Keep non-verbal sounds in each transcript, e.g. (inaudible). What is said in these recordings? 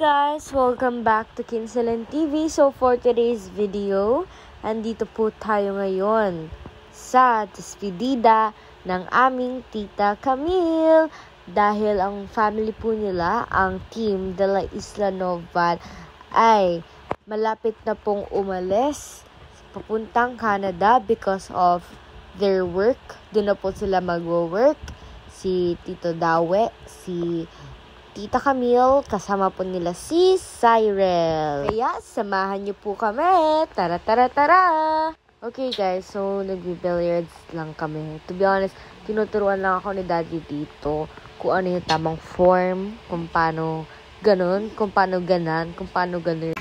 guys! Welcome back to Kinsalan TV. So for today's video, andito po tayo ngayon sa despedida ng aming tita Camille. Dahil ang family po nila, ang team de la Isla Noval, ay malapit na pong umalis papuntang Canada because of their work. Doon na po sila mag-work. Si Tito Dawe, si Tita Camille, kasama po nila si Cyril. Kaya, samahan niyo po kami. Tara, tara, tara! Okay guys, so nagbe-billiards lang kami. To be honest, tinuturuan lang ako ni Daddy dito kung ano yung tamang form, kung paano ganun, kung paano ganan, kung paano ganun.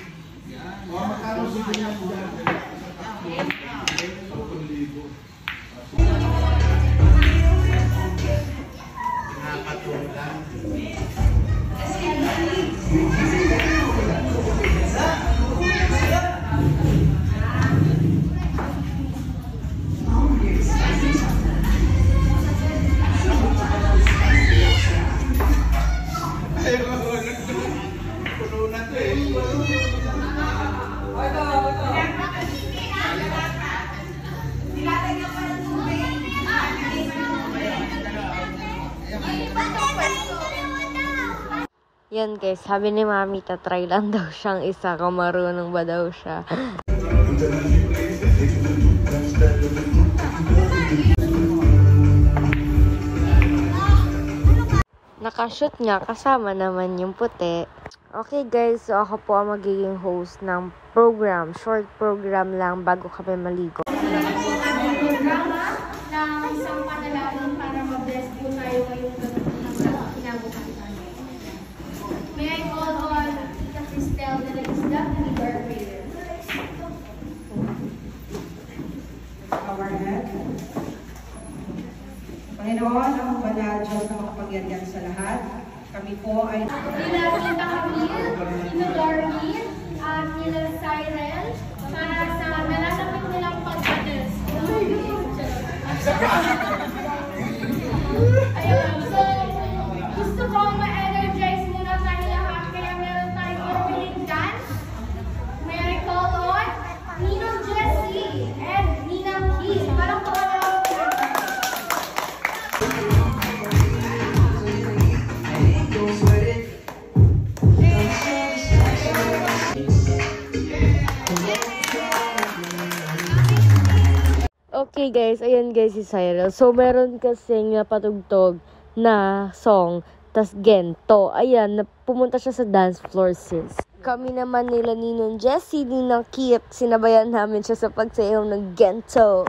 Yan guys, sabi ni Mami, tatry lang daw siyang isa kung marunong ba daw siya. Nakashoot nga, kasama naman yung puti. Okay guys, so ako po ang magiging host ng program. Short program lang bago kami maligo. programa ng isang panalangin para ma-bless po tayo ngayong kinabukasan. May I call on Tita Cristel na nag-isda to lead our prayer. our head. Panginoon, ang banal Diyos na makapangyarihan sa lahat, kami po ay Nila Tita Camille, Tito Darwin, at nila Cyril para sa nalalapit nilang pag-address. (laughs) Okay guys, ayan guys si Cyril. So meron kasing uh, patugtog na song, tas gento. Ayan, pumunta siya sa dance floor sis. Kami naman nila Ninong Jessie, Ninang Kit, sinabayan namin siya sa pagsayaw ng gento.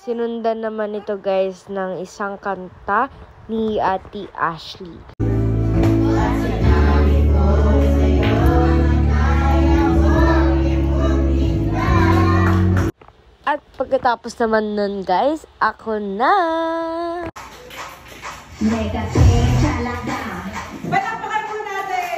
Sinundan naman ito guys ng isang kanta ni Ate Ashley. Pagkatapos naman nun guys, ako na! Palakpakan po natin!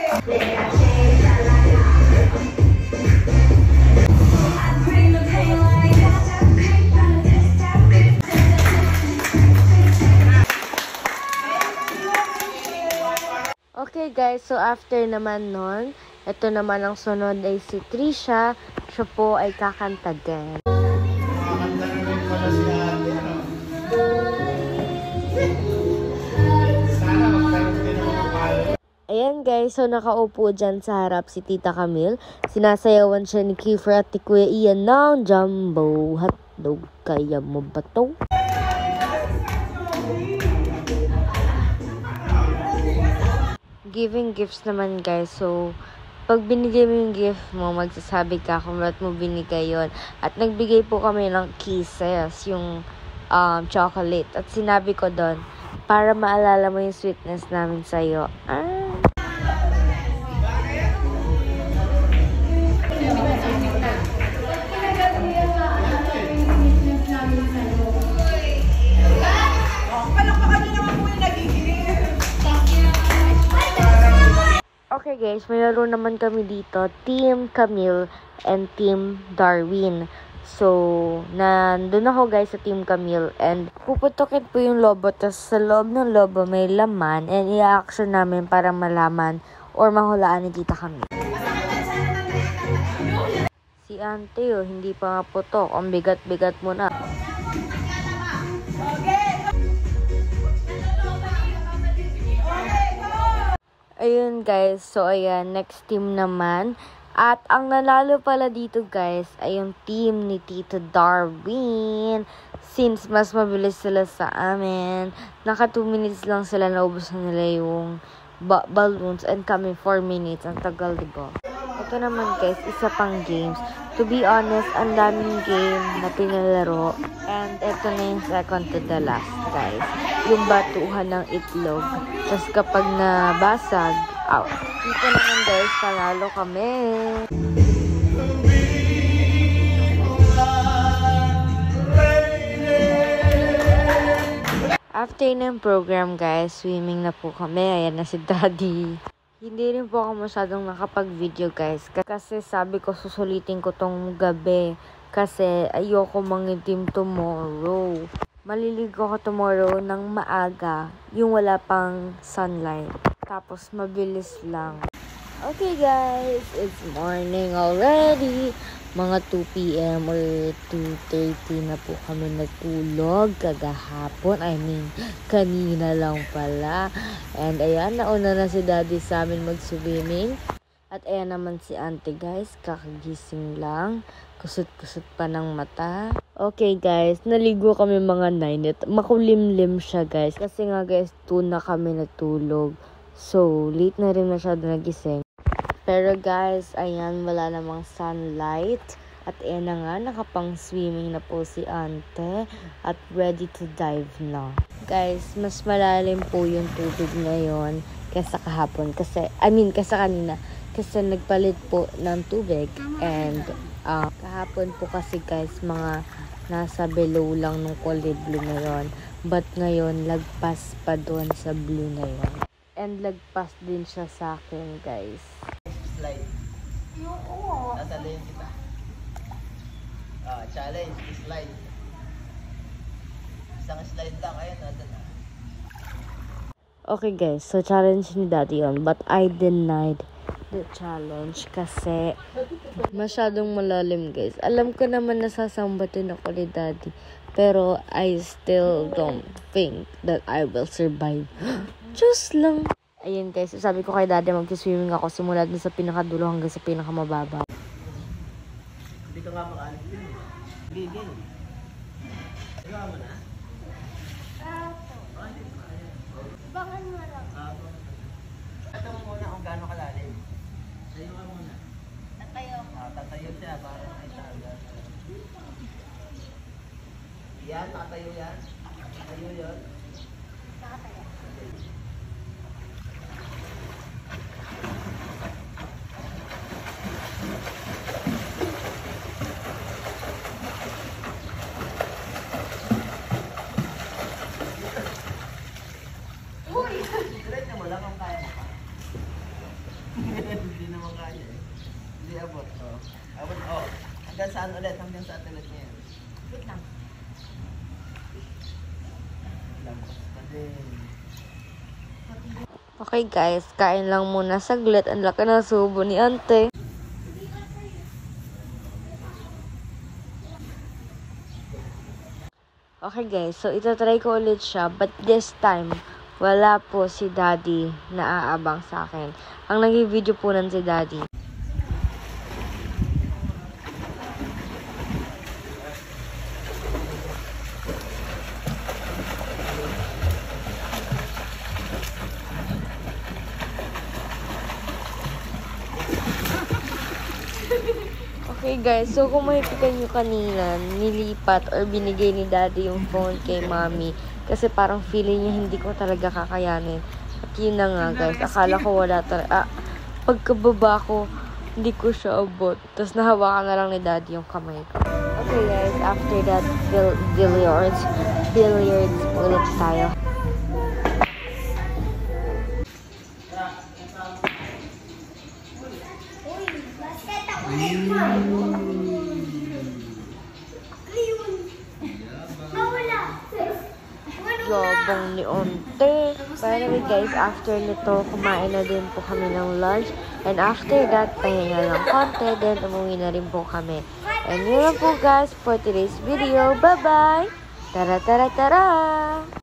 Okay guys, so after naman nun, ito naman ang sunod ay si Trisha. Siya po ay kakanta din. Ayan guys, so nakaupo dyan sa harap si Tita Camille. Sinasayawan siya ni Kiefer at ni Kuya Ian ng Jumbo Hotdog. Kaya mo ba to? Giving gifts naman guys, so pag binigay mo yung gift mo, magsasabi ka kung ba't mo binigay yon At nagbigay po kami ng kisses, yung um, chocolate. At sinabi ko doon, para maalala mo yung sweetness namin sa'yo. Ah. Okay guys, may naman kami dito, Team Camille and Team Darwin. So, nandun ako guys sa Team Camille and puputukin po yung lobo tapos sa loob ng lobo may laman and i-action namin para malaman or mahulaan ni Tita Camille. Si Ante oh, hindi pa nga putok. Ang bigat-bigat mo na. Ayun guys, so ayan, next team naman. At ang nanalo pala dito guys ay yung team ni Tito Darwin. Since mas mabilis sila sa amin, naka 2 minutes lang sila naubos na nila yung ba- balloons and kami 4 minutes. Ang tagal, diba? Ito naman guys, isa pang games. To be honest, ang daming game na pinalaro. And ito na yung second to the last guys. Yung batuhan ng itlog. Tapos kapag nabasag, out. Dito naman guys, panalo kami. After ng program guys, swimming na po kami. Ayan na si daddy. Hindi rin po ako masyadong nakapag-video guys. Kasi sabi ko susulitin ko tong gabi. Kasi ayoko mangitim tomorrow. Maliligo ko tomorrow ng maaga. Yung wala pang sunlight. Tapos mabilis lang. Okay guys, it's morning already. Mga 2 p.m. or 2.30 na po kami natulog kagahapon. I mean, kanina lang pala. And ayan, nauna na si daddy sa amin mag-swimming. At ayan naman si auntie guys, kakagising lang. Kusot-kusot pa ng mata. Okay guys, naligo kami mga 9 at makulimlim siya guys. Kasi nga guys, 2 na kami natulog. So, late na rin masyado nagising. Pero guys, ayan, wala namang sunlight. At ayan na nga, nakapang swimming na po si ante. At ready to dive na. Guys, mas malalim po yung tubig ngayon kaysa kahapon. Kasi, I mean, kaysa kanina. Kasi nagpalit po ng tubig. And, uh, kahapon po kasi guys, mga nasa below lang ng kulay blue na yun. But ngayon, lagpas pa doon sa blue na yun. And lagpas din siya sa akin, guys. slide. Oo. Tatalayin kita. Ah, challenge, slide. Isang slide lang, ayun, nandun na. Okay guys, so challenge ni daddy yun. But I denied the challenge kasi masyadong malalim guys. Alam ko naman nasasambatin ako ni daddy. Pero I still don't think that I will survive. (gasps) Just lang. Ayun guys, sabi ko kay daddy mag-swimming ako simula dun sa pinakadulo hanggang sa pinakamababa. Hindi ka nga makaalis din. Gigil. Ayaw mo na? Bangan mo lang. Ah, Ito mo muna kung gaano kalalim. Sa'yo ka muna. Tatayo. Ah, tatayo siya para may taga. Yan, tatayo yan. Tatayo yun. Nakatayo. Uy! Diretso mo lang kung kaya mo pa. Hindi naman kaya eh. Hindi abot. Oh. Abot, oh. Hanggang saan ulit? Hanggang saan ulit niya? Wait lang. Lampas pa din. Okay guys, kain lang muna saglit. Ang laki ng subo ni ante. Okay guys, so itatry ko ulit siya. But this time, wala po si daddy na aabang sa akin. Ang naging video po nun si daddy. Okay guys, so kung makikita nyo kanina, nilipat or binigay ni daddy yung phone kay mommy. Kasi parang feeling niya hindi ko talaga kakayanin. At yun na nga guys, akala ko wala talaga. Ah, pagkababa ko, hindi ko siya abot. Tapos nahawakan na lang ni daddy yung kamay ko. Okay guys, after that, bill billiards. Billiards ulit tayo. Yabang ni Onte. By the way guys, after nito, kumain na din po kami ng lunch. And after that, pahinga lang konti. Then umuwi na rin po kami. And yun po guys for today's video. Bye-bye! Tara, tara, tara!